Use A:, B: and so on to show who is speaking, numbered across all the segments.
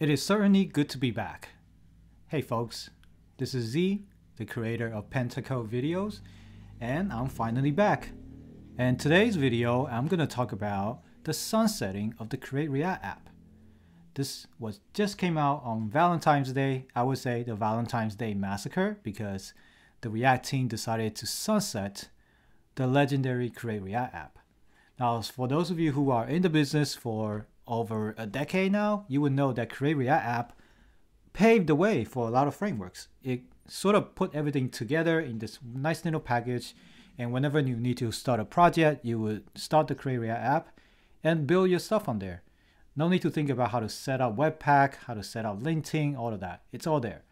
A: It is certainly good to be back. Hey folks, this is Z, the creator of Pentacode videos, and I'm finally back. And today's video, I'm gonna talk about the sunsetting of the Create React app. This was just came out on Valentine's Day. I would say the Valentine's Day massacre because the React team decided to sunset the legendary Create React app. Now, for those of you who are in the business for over a decade now, you would know that Create React app paved the way for a lot of frameworks. It sort of put everything together in this nice little package. And whenever you need to start a project, you would start the Create React app and build your stuff on there. No need to think about how to set up Webpack, how to set up linting, all of that. It's all there.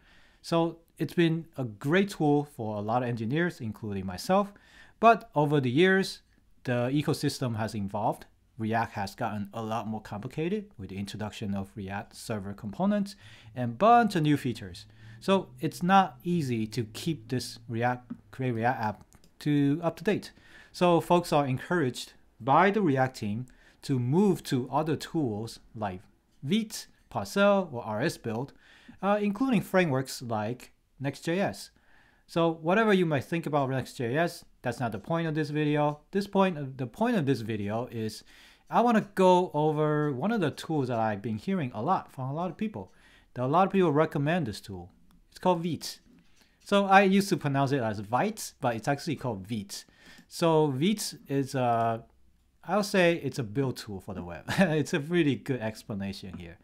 A: So it's been a great tool for a lot of engineers, including myself. But over the years, the ecosystem has evolved React has gotten a lot more complicated with the introduction of React server components and bunch of new features. So it's not easy to keep this React Create React app to up to date. So folks are encouraged by the React team to move to other tools like Vite, Parcel, or RSBuild, uh, including frameworks like Next.js. So whatever you might think about Next.js, that's not the point of this video. This point, the point of this video is I want to go over one of the tools that I've been hearing a lot from a lot of people. That a lot of people recommend this tool. It's called Vite. So I used to pronounce it as Vite, but it's actually called Vite. So Vite is a, I'll say it's a build tool for the web. it's a really good explanation here.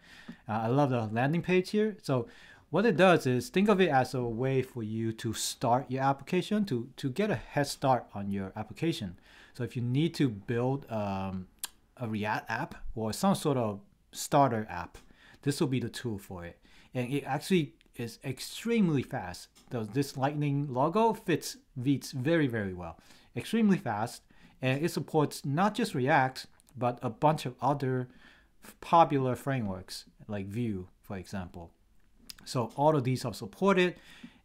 A: Uh, I love the landing page here. So what it does is think of it as a way for you to start your application, to, to get a head start on your application. So if you need to build um, a React app or some sort of starter app, this will be the tool for it. And it actually is extremely fast. This lightning logo fits Vite very, very well. Extremely fast. And it supports not just React, but a bunch of other popular frameworks like Vue, for example. So all of these are supported.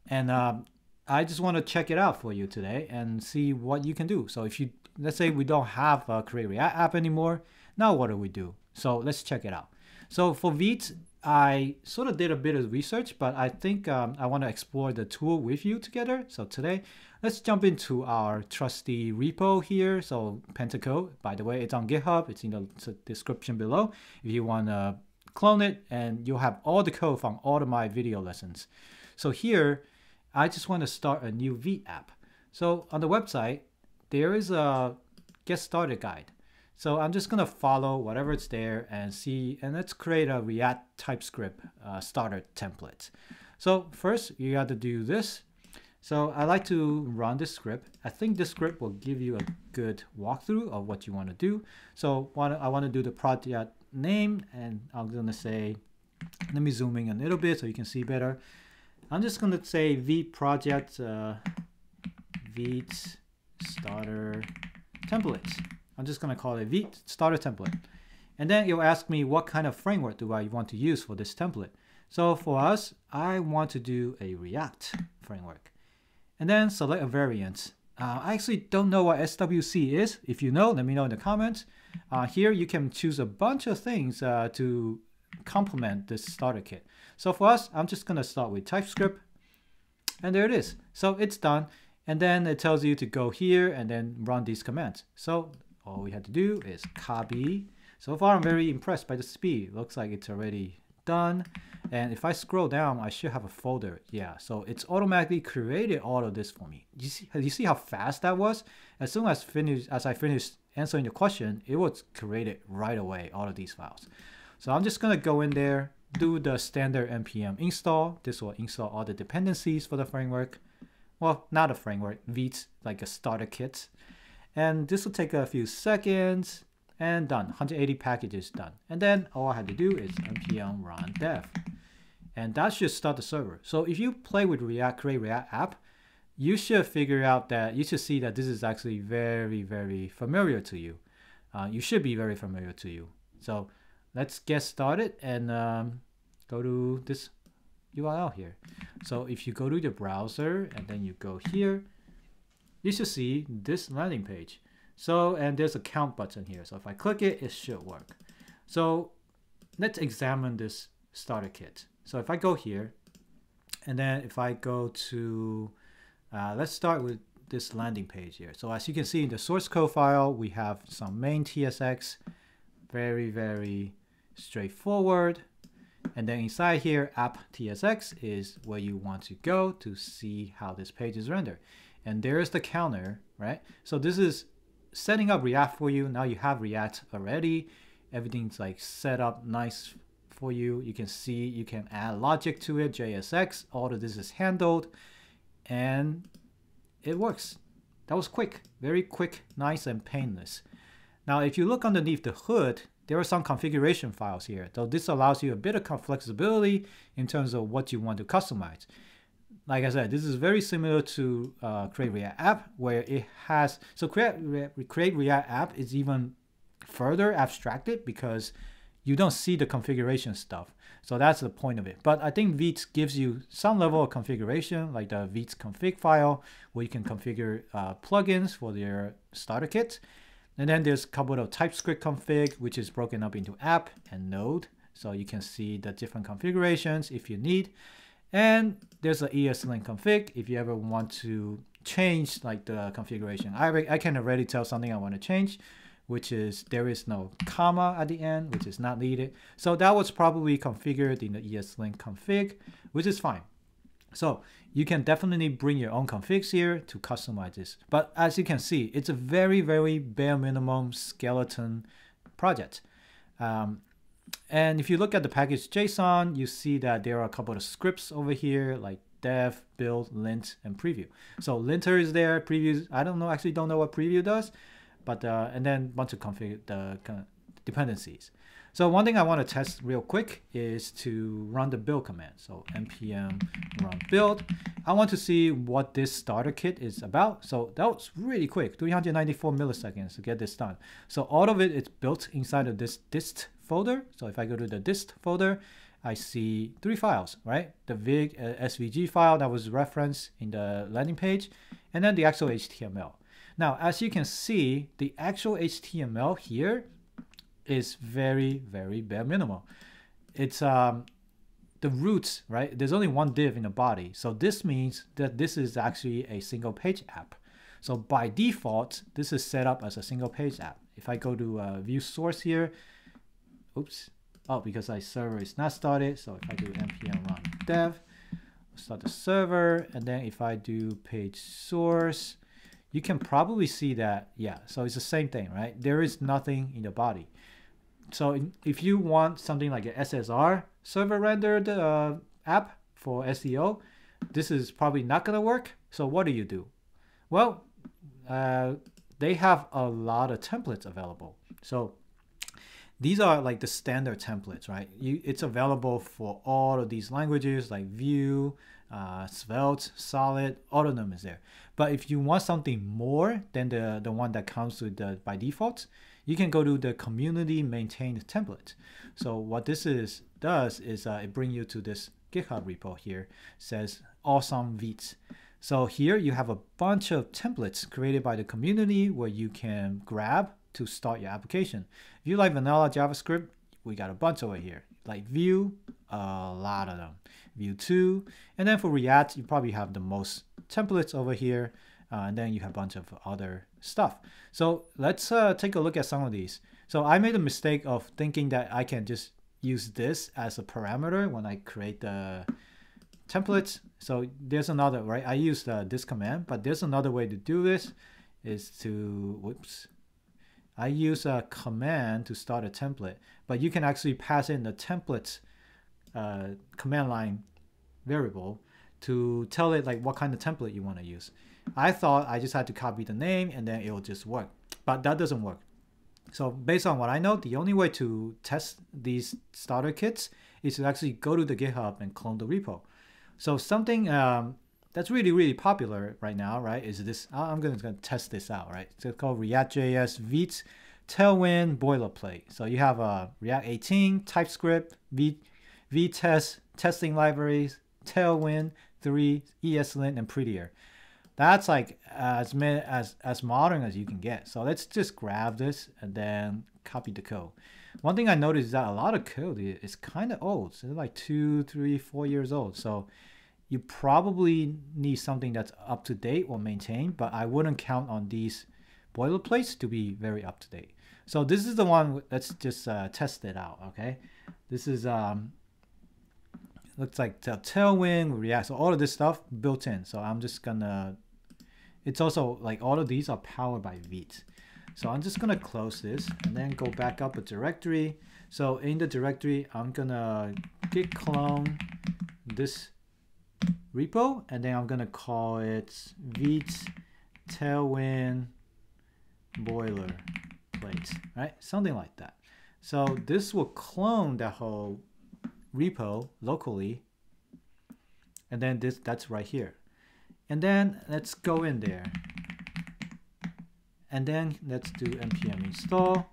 A: And um, I just want to check it out for you today and see what you can do. So if you let's say we don't have a Create React app anymore. Now what do we do? So let's check it out. So for Vite, I sort of did a bit of research, but I think um, I want to explore the tool with you together. So today, let's jump into our trusty repo here. So Pentacode, by the way, it's on GitHub. It's in the description below if you want to clone it and you'll have all the code from all of my video lessons. So here, I just want to start a new V app. So on the website, there is a get started guide. So I'm just gonna follow whatever it's there and see, and let's create a React TypeScript uh, starter template. So first you got to do this. So I like to run this script. I think this script will give you a good walkthrough of what you want to do. So I want to do the project name and I'm gonna say, let me zoom in a little bit so you can see better. I'm just gonna say Vite project uh, Vite starter templates I'm just going to call it Vite starter template. And then it'll ask me what kind of framework do I want to use for this template. So for us, I want to do a React framework. And then select a variant. Uh, I actually don't know what SWC is. If you know, let me know in the comments. Uh, here you can choose a bunch of things uh, to complement this starter kit. So for us, I'm just going to start with TypeScript. And there it is. So it's done. And then it tells you to go here and then run these commands. So all we had to do is copy. So far, I'm very impressed by the speed. Looks like it's already done. And if I scroll down, I should have a folder. Yeah, so it's automatically created all of this for me. You see, you see how fast that was? As soon as finish, as I finished answering the question, it was created right away, all of these files. So I'm just gonna go in there, do the standard npm install. This will install all the dependencies for the framework well, not a framework, Vite, like a starter kit. And this will take a few seconds and done, 180 packages done. And then all I had to do is npm run dev. And that should start the server. So if you play with React, create React app, you should figure out that, you should see that this is actually very, very familiar to you. Uh, you should be very familiar to you. So let's get started and um, go to this URL here. So if you go to the browser and then you go here, you should see this landing page. So, and there's a count button here. So if I click it, it should work. So let's examine this starter kit. So if I go here, and then if I go to, uh, let's start with this landing page here. So as you can see in the source code file, we have some main TSX, very, very straightforward. And then inside here, app TSX is where you want to go to see how this page is rendered. And there's the counter, right? So this is setting up React for you. Now you have React already. Everything's like set up nice for you. You can see, you can add logic to it, JSX, all of this is handled. And it works. That was quick, very quick, nice and painless. Now, if you look underneath the hood, there are some configuration files here. So this allows you a bit of flexibility in terms of what you want to customize. Like I said, this is very similar to uh, Create React App, where it has, so Create, Create React App is even further abstracted because you don't see the configuration stuff. So that's the point of it. But I think Vite gives you some level of configuration, like the Vite config file, where you can configure uh, plugins for your starter kit. And then there's a couple of TypeScript config, which is broken up into app and node. So you can see the different configurations if you need. And there's an ESLint config if you ever want to change like the configuration. I, I can already tell something I want to change which is there is no comma at the end, which is not needed. So that was probably configured in the ESLint config, which is fine. So you can definitely bring your own configs here to customize this. But as you can see, it's a very, very bare minimum skeleton project. Um, and if you look at the package JSON, you see that there are a couple of scripts over here like dev, build, lint, and preview. So linter is there, preview, I don't know, actually don't know what preview does, but uh, and then want to configure the dependencies. So one thing I want to test real quick is to run the build command. So npm run build. I want to see what this starter kit is about. So that was really quick, 394 milliseconds to get this done. So all of it is built inside of this dist folder. So if I go to the dist folder, I see three files, right? The vig uh, svg file that was referenced in the landing page, and then the actual HTML. Now, as you can see, the actual HTML here is very, very bare minimal. It's um, the roots, right? There's only one div in the body. So this means that this is actually a single page app. So by default, this is set up as a single page app. If I go to uh, view source here, oops, oh, because my server is not started. So if I do npm run dev, start the server, and then if I do page source, you can probably see that, yeah, so it's the same thing, right? There is nothing in the body. So if you want something like an SSR server rendered uh, app for SEO, this is probably not gonna work. So what do you do? Well, uh, they have a lot of templates available. So these are like the standard templates, right? You, it's available for all of these languages like Vue, uh, Svelte, Solid, all of them is there. But if you want something more than the, the one that comes with the by default, you can go to the community maintained template. So what this is does is uh, it bring you to this GitHub repo here, says awesome Vite. So here you have a bunch of templates created by the community where you can grab to start your application. If you like vanilla JavaScript, we got a bunch over here. Like Vue, a lot of them. Vue 2, and then for React, you probably have the most templates over here, uh, and then you have a bunch of other stuff. So let's uh, take a look at some of these. So I made a mistake of thinking that I can just use this as a parameter when I create the templates. So there's another, right? I used uh, this command, but there's another way to do this is to, whoops, I use a command to start a template, but you can actually pass in the template uh, command line variable to tell it like what kind of template you want to use. I thought I just had to copy the name and then it will just work, but that doesn't work. So based on what I know, the only way to test these starter kits is to actually go to the GitHub and clone the repo. So something um, that's really, really popular right now, right, is this, I'm going to test this out, right? So it's called React.js Vite Tailwind Boilerplate. So you have a React 18, TypeScript, Vite, Vitest, testing libraries, Tailwind, 3, ESLint, and Prettier. That's like as as as modern as you can get. So let's just grab this and then copy the code. one thing I noticed is that a lot of code is kind of old. So it's like two, three, four years old. So you probably need something that's up to date or maintained, but I wouldn't count on these boilerplates to be very up to date. So this is the one, let's just uh, test it out, okay? This is, um, looks like Tailwind, React, so all of this stuff built in. So I'm just gonna, it's also like all of these are powered by Vite. So I'm just gonna close this and then go back up a directory. So in the directory, I'm gonna git clone this repo and then I'm gonna call it Vite Tailwind boiler plate, right? Something like that. So this will clone the whole repo locally. And then this that's right here. And then let's go in there and then let's do npm install.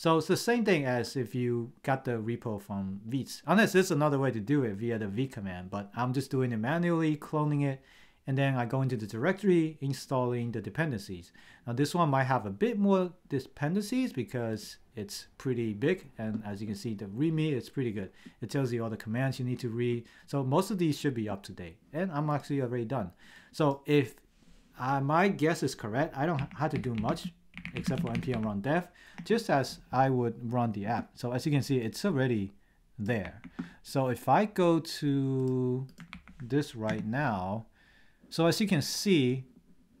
A: So it's the same thing as if you got the repo from Vite, unless there's another way to do it via the v command, but I'm just doing it manually, cloning it, and then I go into the directory, installing the dependencies. Now this one might have a bit more dependencies because it's pretty big, and as you can see, the README is pretty good. It tells you all the commands you need to read. So most of these should be up to date, and I'm actually already done. So if uh, my guess is correct. I don't have to do much except for npm run dev, just as I would run the app. So as you can see, it's already there. So if I go to this right now, so as you can see,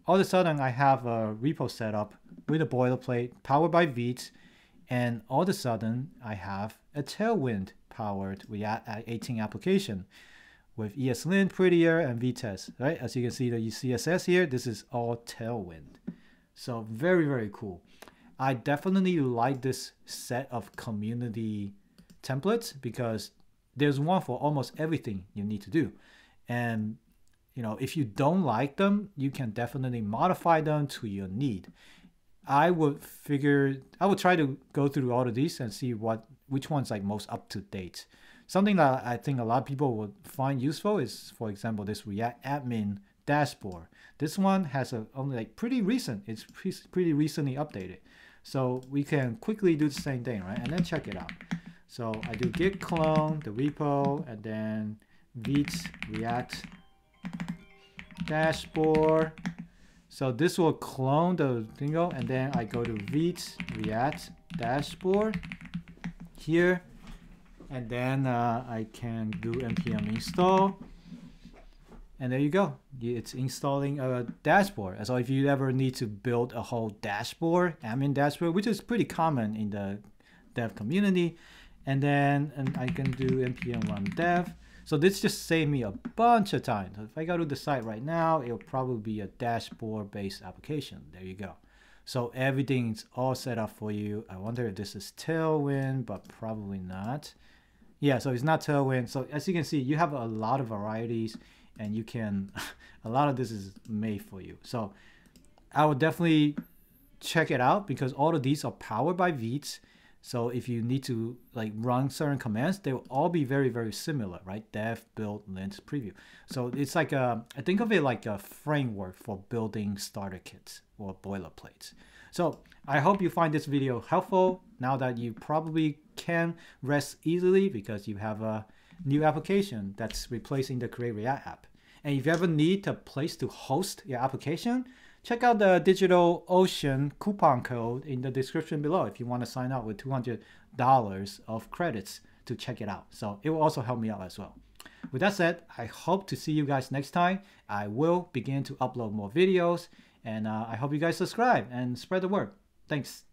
A: all of a sudden I have a repo set up with a boilerplate powered by Vite, and all of a sudden I have a Tailwind powered React 18 application with ESLint, Prettier, and Vitest, right? As you can see the CSS here, this is all Tailwind. So very, very cool. I definitely like this set of community templates because there's one for almost everything you need to do. And you know, if you don't like them, you can definitely modify them to your need. I would figure I would try to go through all of these and see what which one's like most up to date. Something that I think a lot of people would find useful is, for example, this React admin dashboard. This one has a only like pretty recent. It's pre pretty recently updated. So we can quickly do the same thing, right? And then check it out. So I do git clone the repo and then vite react dashboard. So this will clone the thingo and then I go to vite react dashboard here and then uh, I can do npm install and there you go. It's installing a dashboard. So if you ever need to build a whole dashboard admin dashboard which is pretty common in the dev community. And then and I can do npm run dev. So this just saved me a bunch of time. So if I go to the site right now it'll probably be a dashboard based application. There you go. So everything's all set up for you. I wonder if this is Tailwind but probably not yeah, so it's not tailwind. So as you can see, you have a lot of varieties and you can, a lot of this is made for you. So I would definitely check it out because all of these are powered by Vite. So if you need to like run certain commands, they will all be very, very similar, right? Dev, build, lint, preview. So it's like a, I think of it like a framework for building starter kits or boilerplates. So I hope you find this video helpful now that you probably can rest easily because you have a new application that's replacing the Create React app. And if you ever need a place to host your application, check out the DigitalOcean coupon code in the description below if you want to sign up with $200 of credits to check it out. So it will also help me out as well. With that said, I hope to see you guys next time. I will begin to upload more videos and uh, I hope you guys subscribe and spread the word. Thanks.